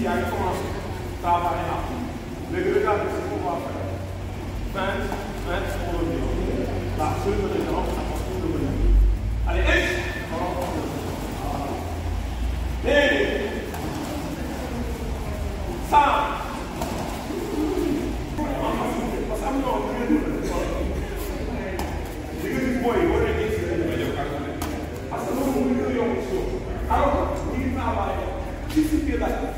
die Einkommen dabei ab. Wir gewinnen das Oberfeld. Fans, Fans, Olympia. Nach Silber, der Hauptsache. Gracias.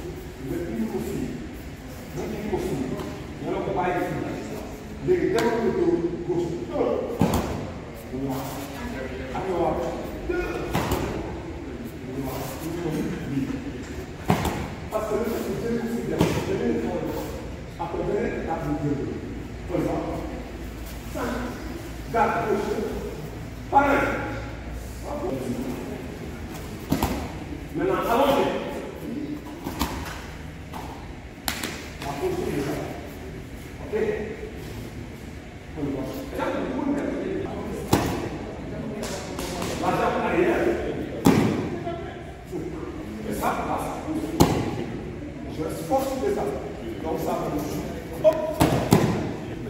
garde gauche pareil Maintenant, allongez. Est ça. OK. Et là, vous pouvez mettre la jambe arrière. Et ça, pousse. Je sur les appuis. Donc ça. Hop.